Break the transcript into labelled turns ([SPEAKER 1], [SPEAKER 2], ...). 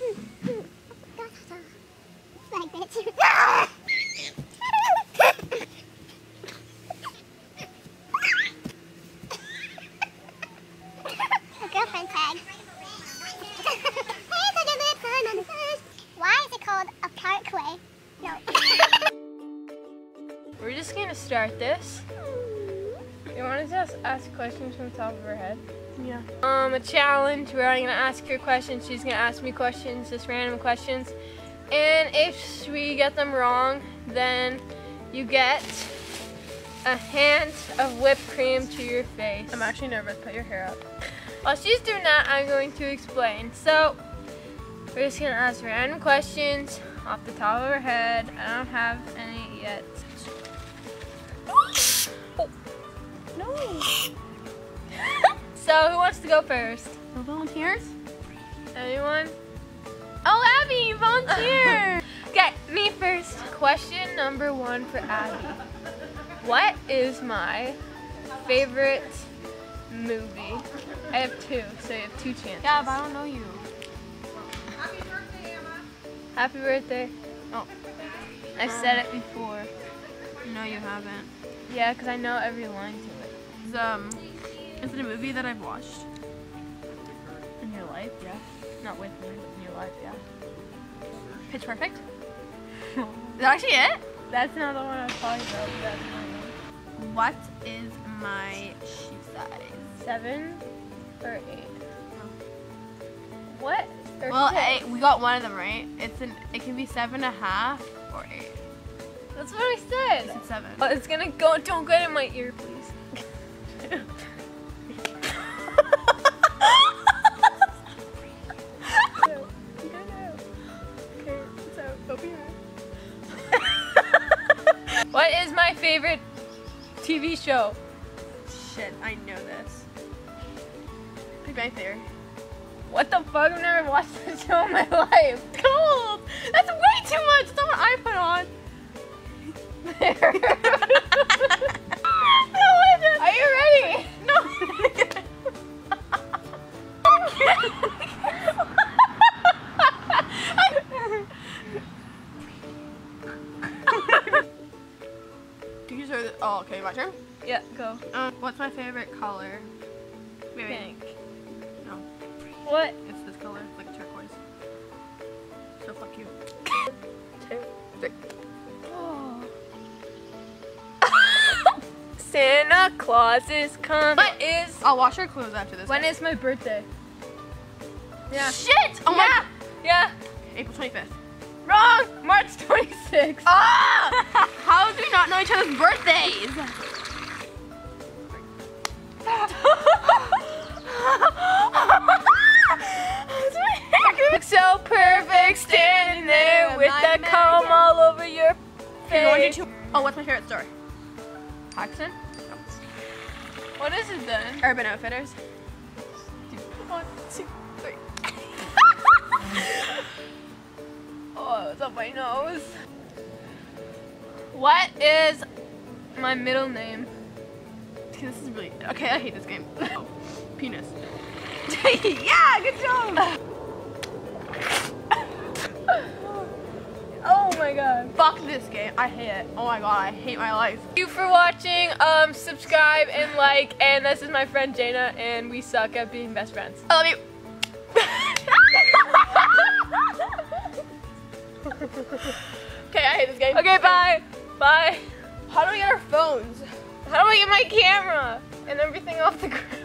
[SPEAKER 1] Like girlfriend tag. Why is it called a parkway? No.
[SPEAKER 2] We're just gonna start this. You want to just ask questions from the top of her head?
[SPEAKER 3] Yeah.
[SPEAKER 2] Um, a challenge where I'm gonna ask her questions. She's gonna ask me questions, just random questions. And if we get them wrong, then you get a hint of whipped cream to your face.
[SPEAKER 3] I'm actually nervous. Put your hair up.
[SPEAKER 2] While she's doing that, I'm going to explain. So, we're just gonna ask random questions off the top of her head. I don't have any yet.
[SPEAKER 3] No.
[SPEAKER 2] So, who wants to go first?
[SPEAKER 3] No volunteers?
[SPEAKER 2] Anyone? Oh, Abby, volunteer! okay, me first. Question number one for Abby. What is my favorite movie? I have two, so you have two chances.
[SPEAKER 3] Yeah, but I don't know you.
[SPEAKER 2] Happy birthday. Emma. Happy birthday.
[SPEAKER 3] Oh.
[SPEAKER 2] I've said it before.
[SPEAKER 3] No, you haven't.
[SPEAKER 2] Yeah, because I know every line to it.
[SPEAKER 3] Is, um, is it a movie that I've watched?
[SPEAKER 2] In your life, yeah. Not with me, in your life, yeah.
[SPEAKER 3] Pitch Perfect? Is that actually it?
[SPEAKER 2] That's not the one I was talking about, but that's my one.
[SPEAKER 3] What is my shoe size?
[SPEAKER 2] Seven or eight? Oh. What? Or
[SPEAKER 3] Well? I, we got one of them right. It's an. It can be seven and a half or eight.
[SPEAKER 2] That's what I said.
[SPEAKER 3] It's seven.
[SPEAKER 2] Oh, it's gonna go. Don't get in my ear, please. what is my favorite TV show?
[SPEAKER 3] Shit, I know this. Big Bang Theory.
[SPEAKER 2] What the fuck? I've never watched that show in my life.
[SPEAKER 3] Cold. These are the, oh, okay, my turn.
[SPEAKER 2] Yeah, go.
[SPEAKER 3] Um, what's my favorite color? Wait.
[SPEAKER 2] Pink.
[SPEAKER 3] No,
[SPEAKER 2] What?
[SPEAKER 3] it's this color, it's like turquoise. So fuck you.
[SPEAKER 2] Two, three. Santa Claus is coming. What is?
[SPEAKER 3] I'll wash your clothes after this.
[SPEAKER 2] When is my birthday? Yeah.
[SPEAKER 3] Shit! Oh
[SPEAKER 2] yeah. Yeah.
[SPEAKER 3] April 25th.
[SPEAKER 2] Wrong. March 26th.
[SPEAKER 3] Ah! How do we not know each other's birthdays?
[SPEAKER 2] so perfect, standing there with that comb all over your face.
[SPEAKER 3] Oh, what's my favorite store?
[SPEAKER 2] Paxton? What is it then?
[SPEAKER 3] Urban Outfitters.
[SPEAKER 2] One, two, three. oh, it's up my nose. What is my middle name?
[SPEAKER 3] This is really okay. I hate this game. Penis. yeah, good job.
[SPEAKER 2] Oh my god.
[SPEAKER 3] Fuck this game. I hate it. Oh my god, I hate my life.
[SPEAKER 2] Thank you for watching. Um, subscribe and like. And this is my friend Jana, and we suck at being best friends.
[SPEAKER 3] I love you. okay, I hate this game.
[SPEAKER 2] Okay, bye. Bye.
[SPEAKER 3] How do we get our phones?
[SPEAKER 2] How do I get my camera and everything off the ground?